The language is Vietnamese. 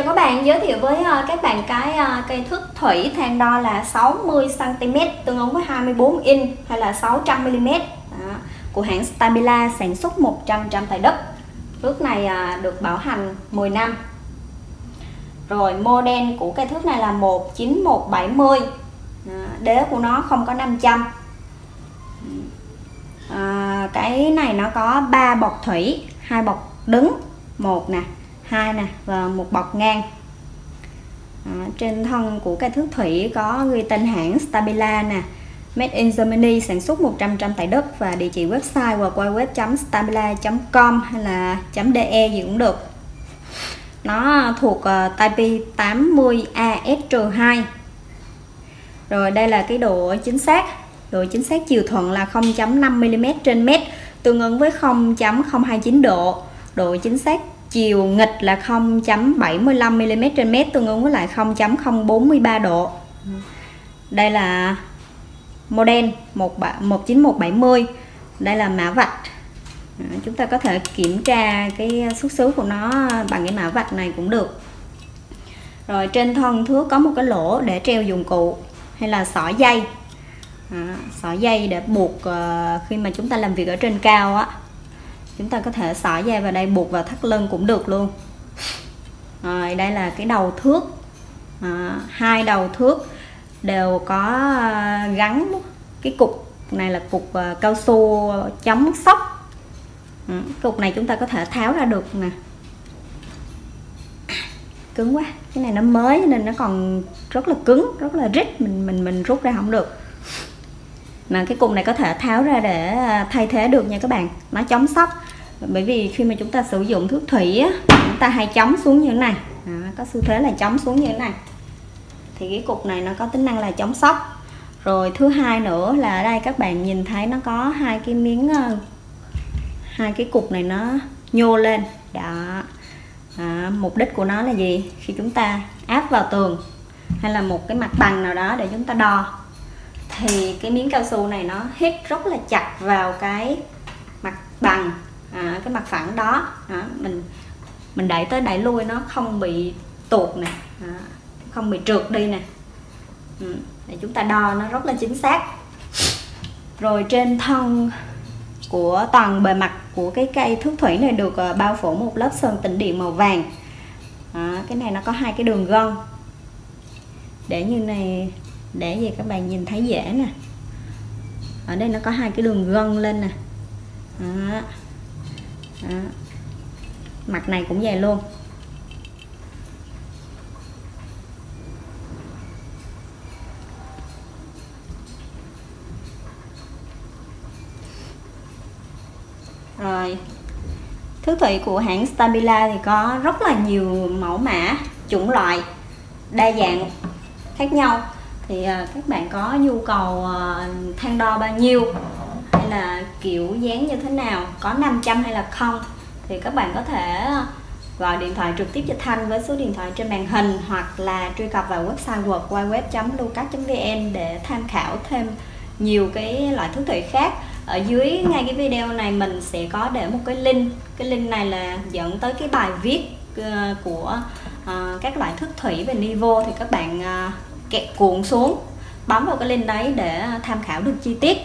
Chào các bạn, giới thiệu với ờ, các bạn cái ờ, cây thước thủy than đo là 60 cm tương ứng với 24 in hay là 600 mm Đó. của hãng Stabila sản xuất 100 trăm tại đất. Thước này ờ, được bảo hành 10 năm. Rồi model của cây thước này là 19170. Đế của nó không có 500. À, cái này nó có 3 bọc thủy, hai bọc đứng, một nè, hai nè và một bọc ngang. À, trên thân của cây thước thủy có ghi tên hãng Stabila nè. Made in Germany sản xuất 100% tại Đức và địa chỉ website qua web.stabila.com hay là .de gì cũng được. Nó thuộc uh, type 80AS2 rồi đây là cái độ chính xác. Độ chính xác chiều thuận là 0.5mm trên mét tương ứng với 0.029 độ. Độ chính xác chiều nghịch là 0.75 mm trên mét tương ứng với lại 0.043 độ. Đây là model 19170 đây là mã vạch. Chúng ta có thể kiểm tra cái xuất xứ của nó bằng cái mã vạch này cũng được. Rồi trên thân thước có một cái lỗ để treo dụng cụ hay là sỏ dây. À, sỏ dây để buộc ờ, khi mà chúng ta làm việc ở trên cao á chúng ta có thể xỏ dây vào đây buộc vào thắt lưng cũng được luôn. Rồi đây là cái đầu thước. À, hai đầu thước đều có à, gắn cái cục này là cục à, cao su chống sóc. Ừ, cục này chúng ta có thể tháo ra được nè. Cứng quá cái này nó mới nên nó còn rất là cứng rất là rít mình mình mình rút ra không được. Mà cái cục này có thể tháo ra để à, thay thế được nha các bạn. Nó chống sóc bởi vì khi mà chúng ta sử dụng thước thủy á, chúng ta hay chống xuống như thế này. Đó, có xu thế là chống xuống như thế này. Thì cái cục này nó có tính năng là chống sóc rồi thứ hai nữa là ở đây các bạn nhìn thấy nó có hai cái miếng ờ, hai cái cục này nó nhô lên. Đó. À, mục đích của nó là gì? Khi chúng ta áp vào tường hay là một cái mặt bằng nào đó để chúng ta đo thì cái miếng cao su này nó hít rất là chặt vào cái mặt bằng à, cái mặt phẳng đó. À, mình mình đẩy tới đẩy lui nó không bị tuột nè à, không bị trượt đi nè. Ừ, để chúng ta đo nó rất là chính xác. Rồi trên thân của toàn bề mặt của cái cây thước thủy này được à, bao phủ một lớp sơn tĩnh điện màu vàng. À, cái này nó có hai cái đường gân. Để như này để gì các bạn nhìn thấy dễ nè. Ở đây nó có hai cái đường gân lên nè. À, đó. mặt này cũng vậy luôn. Rồi. Thứ thị của hãng Stabila thì có rất là nhiều mẫu mã, chủng loại, đa dạng, khác nhau. Thì à, các bạn có nhu cầu à, thang đo bao nhiêu là kiểu dáng như thế nào, có 500 hay là không? Thì các bạn có thể ờ, gọi điện thoại trực tiếp cho Thanh với số điện thoại trên màn hình hoặc là truy cập vào website www.lucas.vn để tham khảo thêm nhiều cái loại thuốc thủy khác. Ở dưới ngay cái video này mình sẽ có để một cái link. Cái link này là dẫn tới cái bài viết ờ, của ờ, các loại thức thủy về Nivo. Thì các bạn kẹt cuộn xuống, bấm vào cái link đấy để tham khảo được chi tiết.